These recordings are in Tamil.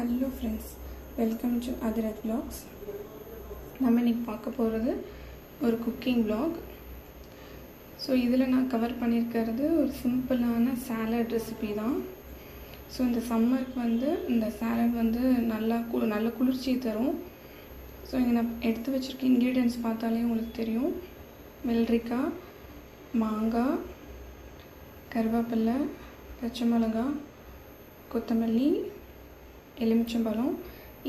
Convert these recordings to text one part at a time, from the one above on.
Hello friends welcome to Athirath vlogs. நம்ம இன்றைக்கி பார்க்க போகிறது ஒரு குக்கிங் vlog. ஸோ இதில் நான் கவர் பண்ணியிருக்கிறது ஒரு சிம்பிளான சாலட் ரெசிபி தான். ஸோ இந்த சம்மருக்கு வந்து இந்த சாலட் வந்து நல்லா கு நல்ல குளிர்ச்சியை தரும். ஸோ இங்கே நான் எடுத்து வச்சுருக்க இன்க்ரீடியன்ஸ் பார்த்தாலே உங்களுக்கு தெரியும். வெள்ளரிக்காய் மாங்காய் கருவேப்பில்லை பச்சை மிளகாய் கொத்தமல்லி எலுமிச்சம்பழம்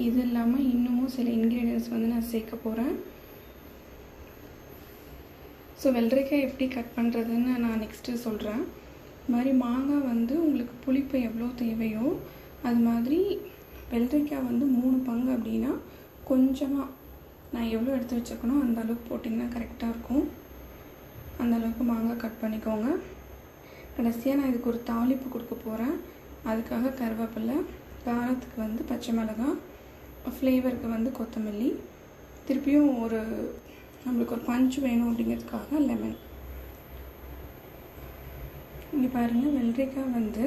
இது இல்லாமல் இன்னமும் சில இன்க்ரீடியன்ஸ் வந்து நான் சேர்க்க போகிறேன் ஸோ வெள்ளரிக்காய் எப்படி கட் பண்ணுறதுன்னு நான் நெக்ஸ்ட்டு சொல்கிறேன் இது மாதிரி மாங்காய் வந்து உங்களுக்கு புளிப்பு எவ்வளோ தேவையோ அது மாதிரி வெள்ளரிக்காய் வந்து மூணு பங்கு அப்படின்னா கொஞ்சமாக நான் எவ்வளோ எடுத்து வச்சுக்கணும் அந்த அளவுக்கு போட்டிங்கன்னா கரெக்டாக இருக்கும். அந்த அளவுக்கு மாங்காய் கட் பண்ணிக்கோங்க. கடைசியாக நான் இதுக்கு ஒரு தாளிப்பு கொடுக்க போகிறேன் அதுக்காக கருவேப்பிலை. காரத்துக்கு வந்து பச்சை மிளகாய் ஃப்ளேவருக்கு வந்து கொத்தமல்லி திருப்பியும் ஒரு நம்மளுக்கு ஒரு பஞ்ச் வேணும் அப்படிங்கிறதுக்காக லெமன் இங்கே பாருங்கள் வெள்ளரிக்காய் வந்து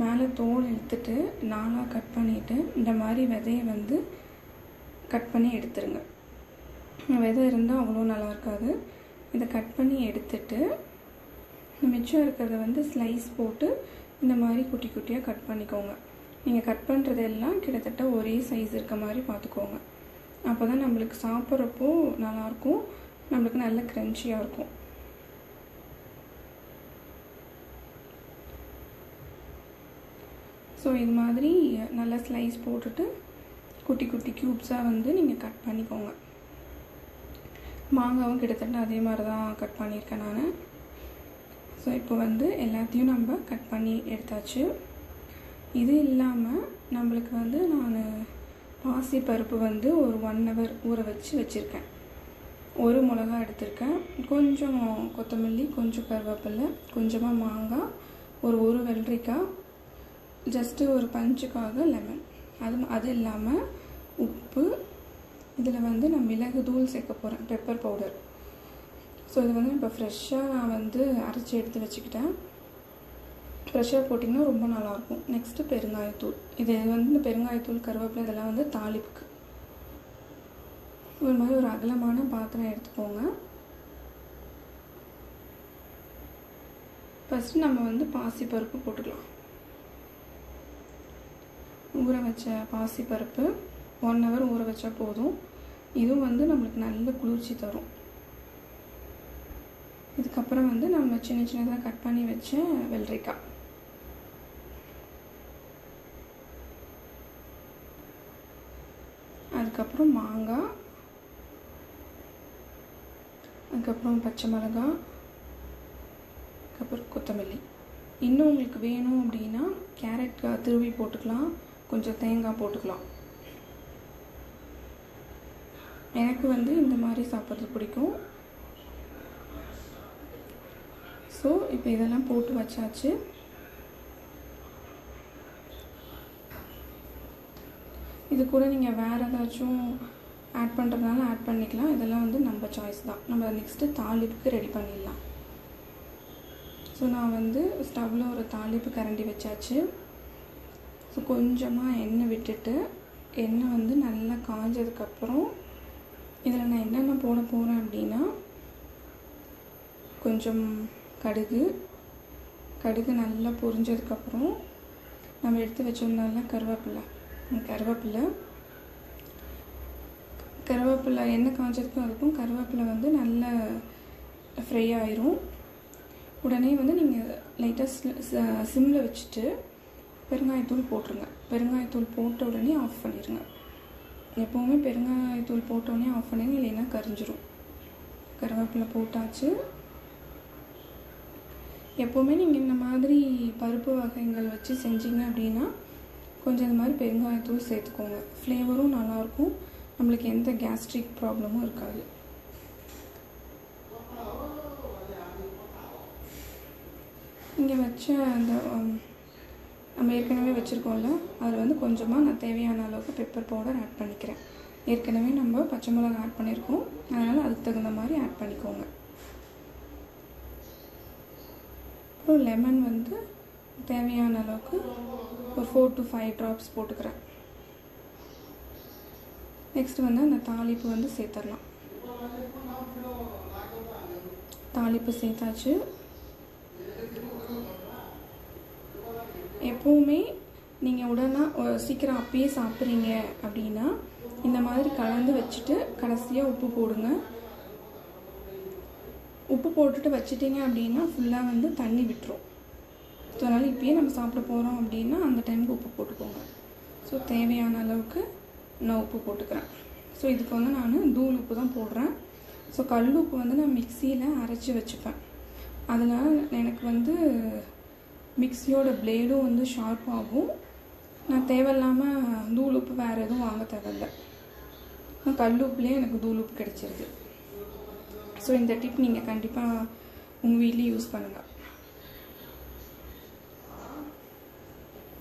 மேலே தோல் எடுத்துட்டு நாலாக கட் பண்ணிவிட்டு இந்த மாதிரி விதையை வந்து கட் பண்ணி எடுத்துருங்க. விதை இருந்தால் அவ்வளோ நல்லா இருக்காது. இதை கட் பண்ணி எடுத்துட்டு மிச்சம் இருக்கிறத வந்து ஸ்லைஸ் போட்டு இந்த மாதிரி குட்டி குட்டியாக கட் பண்ணிக்கோங்க. நீங்கள் கட் பண்ணுறதெல்லாம் கிட்டத்தட்ட ஒரே சைஸ் இருக்க மாதிரி பார்த்துக்கோங்க. அப்போ தான் நம்மளுக்கு சாப்பிட்றப்போ நல்லாயிருக்கும். நம்மளுக்கு நல்ல க்ரன்ச்சியாக இருக்கும். ஸோ இது மாதிரி நல்லா ஸ்லைஸ் போட்டுட்டு குட்டி குட்டி க்யூப்ஸாக வந்து நீங்கள் கட் பண்ணிக்கோங்க. மாங்காவும் கிட்டத்தட்ட அதே மாதிரி தான் கட் பண்ணியிருக்கேன் நான். ஸோ இப்போ வந்து எல்லாத்தையும் நம்ம கட் பண்ணி எடுத்தாச்சு. இது இல்லாமல் நம்மளுக்கு வந்து நான் பாசி பருப்பு வந்து ஒரு ஒன் ஹவர் ஊற வச்சு வச்சுருக்கேன். ஒரு மிளகா எடுத்திருக்கேன். கொஞ்சம் கொத்தமல்லி கொஞ்சம் கருவேப்பிலை கொஞ்சமாக மாங்காய் ஒரு ஒரு வெள்ளரிக்காய் ஜஸ்ட்டு ஒரு பஞ்சுக்காக லெமன் அது அது இல்லாமல் உப்பு இதில் வந்து நான் மிளகு தூள் சேர்க்க போகிறேன் பெப்பர் பவுடர் ஸோ இது வந்து இப்போ ஃப்ரெஷ்ஷாக நான் வந்து அரைச்சி எடுத்து வச்சுக்கிட்டேன். ஃப்ரெஷ்ஷாக போட்டிங்கன்னா ரொம்ப நல்லாயிருக்கும். நெக்ஸ்ட்டு பெருங்காயத்தூள். இது வந்து இந்த பெருங்காயத்தூள் கருவேப்பிலை இதெல்லாம் வந்து தாளிப்புக்கு. ஒரு மாதிரி ஒரு அகலமான பாத்திரம் எடுத்துக்கோங்க. ஃபஸ்ட்டு நம்ம வந்து பாசி பருப்பு போட்டுக்கலாம். ஊற வச்ச பாசி பருப்பு ஒன் ஹவர் ஊற வச்சா போதும். இதுவும் வந்து நம்மளுக்கு நல்ல குளிர்ச்சி தரும். இதுக்கப்புறம் வந்து நம்ம சின்ன சின்னதாக கட் பண்ணி வச்ச வெள்ளரிக்காய் அதுக்கப்புறம் மாங்காய் அதுக்கப்புறம் பச்சை மிளகாய் அதுக்கப்புறம் கொத்தமல்லி. இன்னும் உங்களுக்கு வேணும் அப்படின்னா கேரட் திருவி போட்டுக்கலாம். கொஞ்சம் தேங்காய் போட்டுக்கலாம். எனக்கு வந்து இந்த மாதிரி சாப்பிட்றது பிடிக்கும். ஸோ இப்போ இதெல்லாம் போட்டு வச்சாச்சு. இது கூட நீங்கள் வேறு ஏதாச்சும் ஆட் பண்ணுறதுனால ஆட் பண்ணிக்கலாம். இதெல்லாம் வந்து நம்ம சாய்ஸ் தான். நம்ம நெக்ஸ்ட்டு தாளிப்புக்கு ரெடி பண்ணிடலாம். ஸோ நான் வந்து ஸ்டவ்வில் ஒரு தாளிப்பு கரண்டி வச்சாச்சு. ஸோ கொஞ்சமாக எண்ணெய் விட்டுட்டு எண்ணெய் வந்து நல்லா காஞ்சதுக்கப்புறம் இதில் நான் என்னென்ன போட போகிறேன் அப்படின்னா கொஞ்சம் கடுகு. கடுகு நல்லா பொரிஞ்சதுக்கப்புறம் நம்ம எடுத்து வச்சுருந்தோம்ல கருவேப்பிலை. கருவேப்பிலை. கருவேப்பிலை எண்ணெய் காய்ச்சதுக்கும் அதுக்கும் கருவேப்பிலை வந்து நல்ல ஃப்ரை ஆயிரும். உடனே வந்து நீங்கள் லைட்டாக சிம்மில் வச்சுட்டு பெருங்காயத்தூள் போட்டுருங்க. பெருங்காயத்தூள் போட்ட உடனே ஆஃப் பண்ணிடுங்க எப்போவுமே பெருங்காயத்தூள் போட்ட உடனே ஆஃப் பண்ணிடுங்க இல்லைன்னா கரிஞ்சிரும். கருவேப்பிலை போட்டாச்சு. எப்போவுமே நீங்கள் இந்த மாதிரி பருப்பு வகைகள் வச்சு செஞ்சீங்க அப்படின்னா கொஞ்சம் இந்த மாதிரி பெருங்காயத்தூள் சேர்த்துக்கோங்க. ஃப்ளேவரும் நல்லாயிருக்கும். நம்மளுக்கு எந்த கேஸ்ட்ரிக் ப்ராப்ளமும் இருக்காது. இங்கே வச்ச அந்த நம்ம ஏற்கனவே வச்சுருக்கோம்ல அதில் வந்து கொஞ்சமாக நான் தேவையான அளவுக்கு பெப்பர் பவுடர் ஆட் பண்ணிக்கிறேன். ஏற்கனவே நம்ம பச்சை மிளகா ஆட் பண்ணியிருக்கோம். அதனால் அதுக்கு தகுந்த மாதிரி ஆட் பண்ணிக்கோங்க. அப்புறம் லெமன் வந்து தேவையான அளவுக்கு ஒரு ஃபோர் டு ஃபைவ் ட்ராப்ஸ் போட்டுக்கிறேன். நெக்ஸ்ட் வந்து அந்த தாளிப்பு வந்து சேர்த்துடலாம். தாளிப்பு சேர்த்தாச்சு. எப்போவுமே நீங்கள் உடனே சீக்கிரம் அப்பயே சாப்பிட்றீங்க அப்படின்னா இந்த மாதிரி கலந்து வச்சுட்டு கடைசியாக உப்பு போடுங்க. உப்பு போட்டுட்டு வச்சிட்டிங்க அப்படின்னா ஃபுல்லாக வந்து தண்ணி விட்டுரும். ஸோ அதனால் இப்பயே நம்ம சாப்பிட போகிறோம் அப்படின்னா அந்த டைமுக்கு உப்பு போட்டுக்கோங்க. ஸோ தேவையான அளவுக்கு நான் உப்பு போட்டுக்கிறேன். ஸோ இதுக்கு வந்து நான் தூள் உப்பு தான் போடுறேன். ஸோ கல் உப்பு வந்து நான் மிக்சியில் அரைச்சி வச்சுப்பேன். அதனால் எனக்கு வந்து மிக்சியோட பிளேடும் வந்து ஷார்ப் ஆகும். நான் தேவையில்லாமல் தூள் உப்பு வேறு எதுவும் வாங்க தேவையில்ல. நான் கல் உப்புலேயே எனக்கு தூள் உப்பு கிடச்சிருது. ஸோ இந்த டிப் நீங்கள் கண்டிப்பாக உங்கள் வீட்லேயும் யூஸ் பண்ணுங்கள்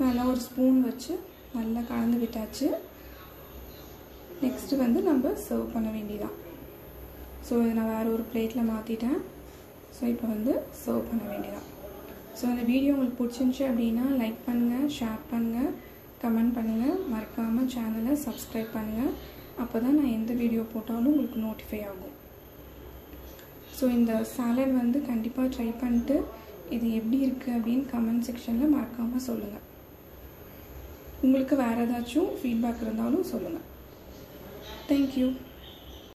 நல்லா ஒரு ஸ்பூன் வச்சு நல்லா கலந்து விட்டாச்சு. நெக்ஸ்ட்டு வந்து நம்ம சர்வ் பண்ண வேண்டியதான் ஸோ இதை நான் வேறு ஒரு பிளேட்டில் மாற்றிட்டேன் ஸோ இப்போ வந்து சர்வ் பண்ண வேண்டியதான் ஸோ இந்த வீடியோ உங்களுக்கு பிடிச்சிருந்துச்சி அப்படின்னா லைக் பண்ணுங்கள் ஷேர் பண்ணுங்கள் கமெண்ட் பண்ணுங்கள் மறக்காமல் சேனலை சப்ஸ்கிரைப் பண்ணுங்கள் அப்போ தான் நான் எந்த வீடியோ போட்டாலும் உங்களுக்கு நோட்டிஃபை ஆகும். ஸோ இந்த சாலட் வந்து கண்டிப்பாக ட்ரை பண்ணிட்டு இது எப்படி இருக்குது அப்படின்னு கமெண்ட் செக்ஷனில் மறக்காமல் சொல்லுங்கள் உங்களுக்கு வேறு ஏதாச்சும் ஃபீட்பேக் இருந்தாலும் சொல்லுங்கள் தேங்க்யூ